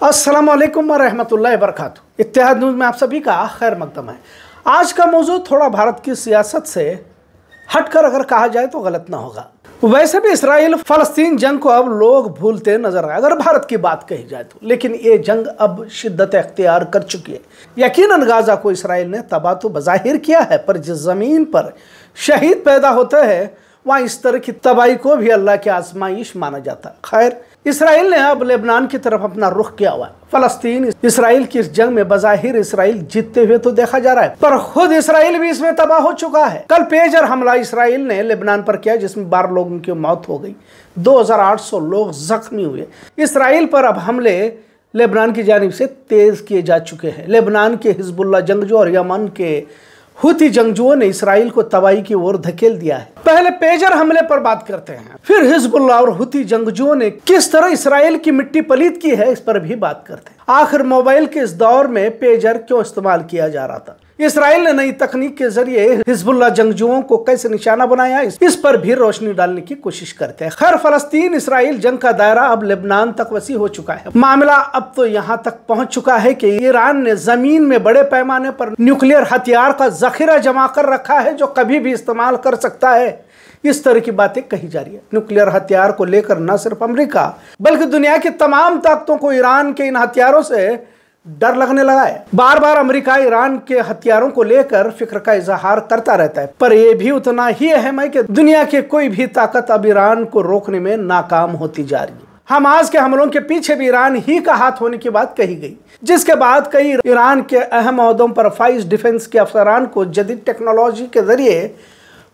असलम वरहमल वरक इतिहाद न्यूज़ में आप सभी का खैर मकदम है। आज का मौजू थोड़ा भारत की सियासत से हटकर अगर कहा जाए तो गलत ना होगा। वैसे भी इसराइल फलस्तीन जंग को अब लोग भूलते नज़र आए, अगर भारत की बात कही जाए तो। लेकिन ये जंग अब शिद्दत अख्तियार कर चुकी है। यकीनन गाजा को इसराइल ने तबाह तो बज़ाहिर किया है, पर जिस ज़मीन पर शहीद पैदा होते हैं, वहाँ इस तरह की तबाही को भी अल्लाह की आजमाइश माना जाता है। खैर इसराइल ने अब लेबनान की तरफ़ अपना रुख किया हुआ है। फलस्तीन इसराइल की इस जंग में बजाहिर इसराइल जीतते हुए तो देखा जा रहा है, पर खुद इसराइल भी इसमें तबाह हो चुका है। कल पेजर हमला इसराइल ने लेबनान पर किया, जिसमें बारह लोगों की मौत हो गई। 2800 लोग जख्मी हुए। इसराइल पर अब हमले लेबनान की जानब से तेज किए जा चुके हैं। लेबनान के हिजबुल्ला जंगजू और यमन के हुती जंगजुओं ने इसराइल को तबाही की ओर धकेल दिया है। पहले पेजर हमले पर बात करते हैं, फिर हिजबुल्ला और हुती जंगजुओं ने किस तरह इसराइल की मिट्टी पलीत की है इस पर भी बात करते हैं। आखिर मोबाइल के इस दौर में पेजर क्यों इस्तेमाल किया जा रहा था? इसराइल ने नई तकनीक के ज़रिए हिजबुल्ला जंगजुओं को कैसे निशाना बनाया, इस पर भी रोशनी डालने की कोशिश करते हैं। खैर, फलस्तीन, इसराइल जंग का दायरा अब लेबनान तक वसी हो चुका है। मामला अब तो यहाँ तक पहुँच चुका है कि ईरान ने ज़मीन में बड़े पैमाने पर न्यूक्लियर हथियार का जखीरा जमा कर रखा है, जो कभी भी इस्तेमाल कर सकता है। इस तरह की बातें कही जा रही है। न्यूक्लियर हथियार को लेकर न सिर्फ़ अमेरिका, बल्कि दुनिया की तमाम ताकतों को ईरान के इन हथियारों से डर लगने लगा है। बार बार अमेरिका ईरान के हथियारों को लेकर फ़िक्र का इजहार करता रहता है। पर यह भी उतना ही अहम है कि दुनिया की कोई भी ताकत अब ईरान को रोकने में नाकाम होती जा रही है। हमास के हमलों के पीछे भी ईरान ही का हाथ होने की बात कही गई। जिसके बाद कई ईरान के अहम अहदों पर फाइज डिफेंस के अफसरान को जदीद टेक्नोलॉजी के ज़रिए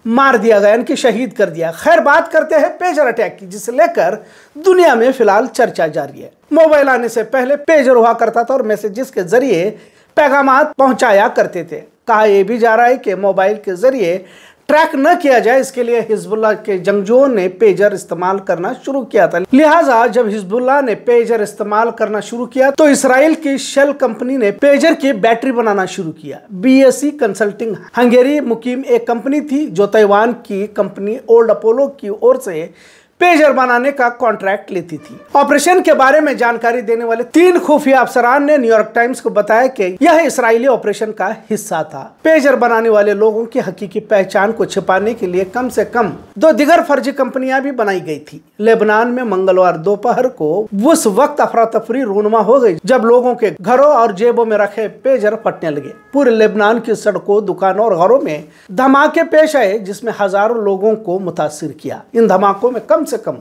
मार दिया गया, इनकी शहीद कर दिया। खैर, बात करते हैं पेजर अटैक की, जिसे लेकर दुनिया में फ़िलहाल चर्चा जारी है। मोबाइल आने से पहले पेजर हुआ करता था और मैसेजेस के ज़रिए पैगाम पहुँचाया करते थे। कहा यह भी जा रहा है कि मोबाइल के ज़रिए ट्रैक न किया जाए, इसके लिए हिजबुल्ला के जंगजुओं ने पेजर इस्तेमाल करना शुरू किया था। लिहाजा, जब हिजबुल्ला ने पेजर इस्तेमाल करना शुरू किया तो इसराइल की शेल कंपनी ने पेजर की बैटरी बनाना शुरू किया। बीएससी कंसल्टिंग हंगेरी मुकीम एक कंपनी थी, जो ताइवान की कंपनी ओल्ड अपोलो की ओर से पेजर बनाने का कॉन्ट्रैक्ट लेती थी। ऑपरेशन के बारे में जानकारी देने वाले तीन खुफिया अफसरान ने न्यूयॉर्क टाइम्स को बताया कि यह इसराइली ऑपरेशन का हिस्सा था। पेजर बनाने वाले लोगों की हकीकी पहचान को छिपाने के लिए कम से कम दो दिगर फर्जी कंपनियाँ भी बनाई गई थी। लेबनान में मंगलवार दोपहर को उस वक्त अफरा तफरी रूनमा हो गई, जब लोगों के घरों और जेबों में रखे पेजर फटने लगे। पूरे लेबनान की सड़कों, दुकानों और घरों में धमाके पेश आए, जिसमें हज़ारों लोगों को मुतासर किया। इन धमाकों में कम से कम।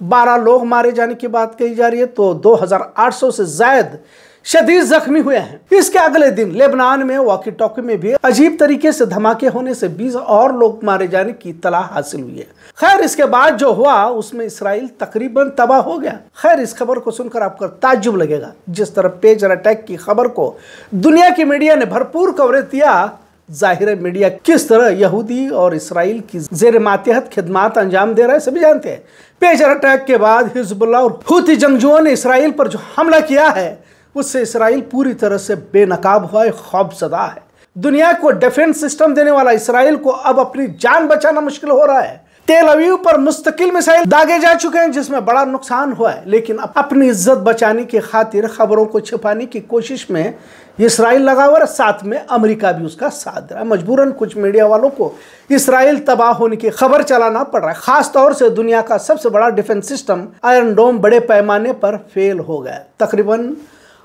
12 लोग मारे जाने की बात कही जा रही है तो 2800 से जायद शदीद जख्मी हुए हैं। इसके अगले दिन लेबनान में वॉकी टॉकी में भी अजीब तरीके से धमाके होने से 20 और लोग मारे जाने की तला हासिल हुई है। खैर, इसके बाद जो हुआ, उसमें इसराइल तकरीबन तबाह हो गया। खैर, इस खबर को सुनकर आपको ताजुब लगेगा। जिस तरह पेजर अटैक की खबर को दुनिया की मीडिया ने भरपूर कवरेज दिया ज़ाहिर मीडिया किस तरह यहूदी और इसराइल की जेर मातहत खिदमात अंजाम दे रहा है, सभी जानते हैं। पेजर अटैक के बाद हिजबुल्ला और हूती जंगजुओं ने इसराइल पर जो हमला किया है, उससे इसराइल पूरी तरह से बेनकाब हुआ है खौफजदा है। दुनिया को डिफेंस सिस्टम देने वाला इसराइल को अब अपनी जान बचाना मुश्किल हो रहा है। तेल अवीव पर मुस्तकिल मिसाइल दागे जा चुके हैं, जिसमें बड़ा नुकसान हुआ है। लेकिन अपनी इज़्ज़त बचाने की खातिर, खबरों को छिपाने की कोशिश में इसराइल लगा हुआ साथ में अमेरिका भी उसका साथ रहा। मजबूरन कुछ मीडिया वालों को इसराइल तबाह होने की खबर चलाना पड़ रहा है। खास तौर से दुनिया का सबसे बड़ा डिफेंस सिस्टम, आयरन डोम बड़े पैमाने पर फेल हो गया। तकरीबन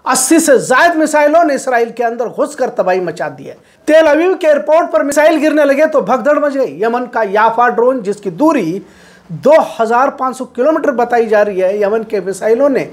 अस्सी से जायद मिसाइलों ने इसराइल के अंदर घुसकर तबाही मचा दी है। तेल अवीव के एयरपोर्ट पर मिसाइल गिरने लगे तो भगदड़ मच गई। यमन का याफा ड्रोन, जिसकी दूरी 2500 किलोमीटर बताई जा रही है, यमन के मिसाइलों ने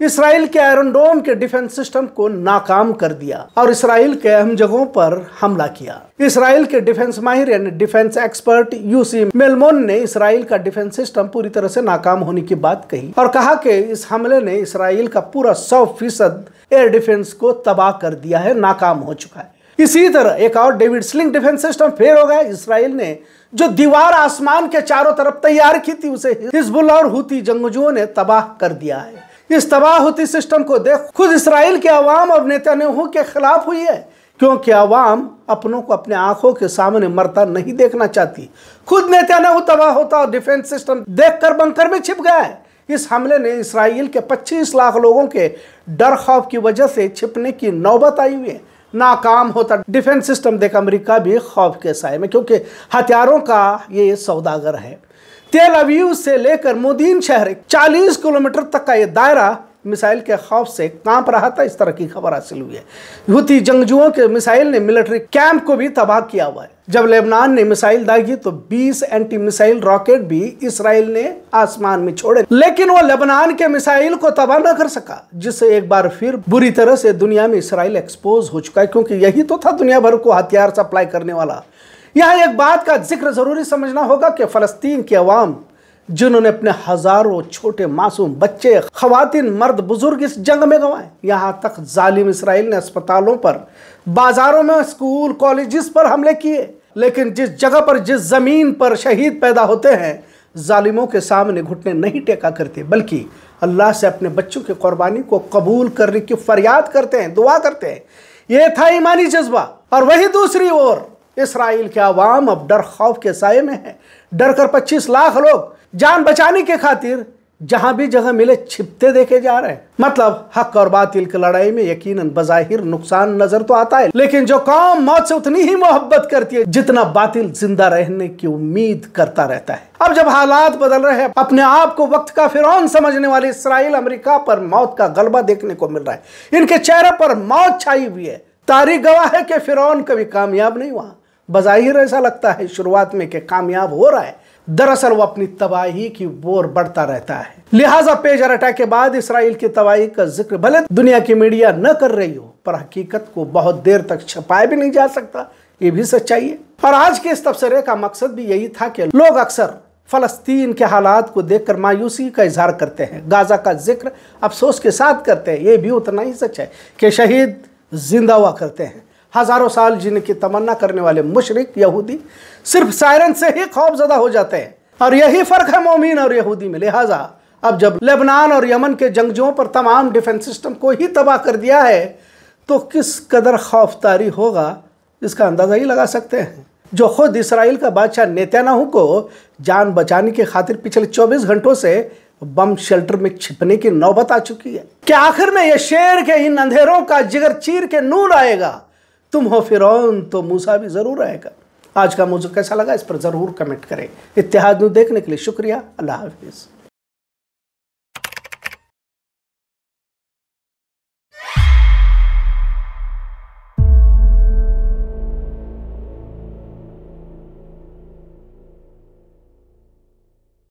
इसराइल के आयरन के डिफेंस सिस्टम को नाकाम कर दिया और इसराइल के अहम जगहों पर हमला किया। इसराइल के डिफेंस माहिर यानी डिफेंस एक्सपर्ट यूसी मेलमोन ने इसराइल का डिफेंस सिस्टम पूरी तरह से नाकाम होने की बात कही और कहा कि इस हमले ने इसराइल का पूरा सौ फ़ीसद एयर डिफेंस को तबाह कर दिया है, नाकाम हो चुका है। इसी तरह एक और David Sling defence system fail हो गया। इसराइल ने जो दीवार आसमान के चारों तरफ़ तैयार की थी, उसे हिजबुल्ला और हुती जंगजुओं ने तबाह कर दिया है। इस तबाह होती सिस्टम को देख, खुद इसराइल के अवाम अब नेतन्याहू के खिलाफ हुई है। क्योंकि अवाम अपनों को अपने आँखों के सामने मरता नहीं देखना चाहती। खुद नेतन्याहू तबाह होता और डिफेंस सिस्टम देखकर बंकर में छिप गया है। इस हमले ने इसराइल के 25 लाख लोगों के डर खौफ की वजह से छिपने की नौबत आई हुई है। नाकाम होता डिफेंस सिस्टम देख अमेरिका भी खौफ के साय में, क्योंकि हथियारों का ये सौदागर है। तेल अवीव से लेकर मुदीन शहर 40 किलोमीटर तक का ये दायरा मिसाइल के खौफ से काँप रहा था। इस तरह की खबर हासिल हुई है। हुती जंगजुओं के मिसाइल ने मिलिट्री कैंप को भी तबाह किया हुआ है। जब लेबनान ने मिसाइल दागी तो 20 एंटी मिसाइल रॉकेट भी इसराइल ने आसमान में छोड़े। लेकिन वो लेबनान के मिसाइल को तबाह न कर सका, जिससे एक बार फिर बुरी तरह से दुनिया में इसराइल एक्सपोज हो चुका है, क्योंकि यही तो था दुनिया भर को हथियार सप्लाई करने वाला। यहाँ एक बात का ज़िक्र ज़रूरी समझना होगा कि फलस्तीन की अवाम, जिन्होंने अपने हज़ारों छोटे मासूम बच्चे खातिन मर्द, बुज़ुर्ग इस जंग में गंवाए। यहाँ तक जालिम इसराइल ने अस्पतालों पर, बाजारों में, स्कूल कॉलेज पर हमले किए। लेकिन जिस जगह पर, जिस ज़मीन पर शहीद पैदा होते हैं, जालिमों के सामने घुटने नहीं टेका करते, बल्कि अल्लाह से अपने बच्चों की कुर्बानी को कबूल करने की फरियाद करते हैं, दुआ करते हैं। ये था ईमानी जज्बा। और वही दूसरी ओर इसराइल के आवाम अब डर खौफ के साय में है। डर कर 25 लाख लोग जान बचाने के खातिर जहाँ भी जगह मिले छिपते देखे जा रहे हैं। मतलब हक और बातिल की लड़ाई में यकीनन बजाहिर नुकसान नज़र तो आता है, लेकिन जो कौम मौत से उतनी ही मोहब्बत करती है, जितना बातिल ज़िंदा रहने की उम्मीद करता रहता है। अब जब हालात बदल रहे हैं, अपने आप को वक्त का फिर समझने वाले इसराइल अमेरिका पर मौत का गलबा देखने को मिल रहा है। इनके चेहरे पर मौत छाई हुई है। तारीख गवाह है कि फिर कभी कामयाब नहीं हुआ। बजाहिर ऐसा लगता है शुरुआत में कि कामयाब हो रहा है। दरअसल वो अपनी तबाही की बोर बढ़ता रहता है। लिहाजा पेजर अटैक के बाद इसराइल की तबाही का ज़िक्र भले दुनिया की मीडिया न कर रही हो, पर हकीकत को बहुत देर तक छपाया भी नहीं जा सकता, ये भी सच्चाई है। और आज के इस तबसरे का मकसद भी यही था कि लोग अक्सर फलस्तीन के हालात को देखकर मायूसी का इजहार करते हैं। गाजा का ज़िक्र अफसोस के साथ करते हैं, ये भी उतना ही सच है कि शहीद ज़िंदा हुआ करते हैं। हज़ारों साल जीने की तमन्ना करने वाले मुशरक, यहूदी, सिर्फ़ सायरन से ही खौफ खौफजदा हो जाते हैं। और यही फ़र्क है मोमिन और यहूदी में। लिहाजा, अब जब लेबनान और यमन के जंगजुओं पर तमाम डिफेंस सिस्टम को ही तबाह कर दिया है तो किस कदर खौफतारी होगा, इसका अंदाज़ा ही लगा सकते हैं। जो खुद इसराइल का बादशाह नेत्यानाहू को जान बचाने की खातिर पिछले 24 घंटों से बम शेल्टर में छिपने की नौबत आ चुकी है। क्या आखिर में यह शेर के इन अंधेरों का जिगर चीर के नूर आएगा? तुम हो फिर तो मूसा भी ज़रूर आएगा। आज का मौजूद कैसा लगा इस पर ज़रूर कमेंट करें। इतिहाद देखने के लिए शुक्रिया। अल्लाह हाफिज़।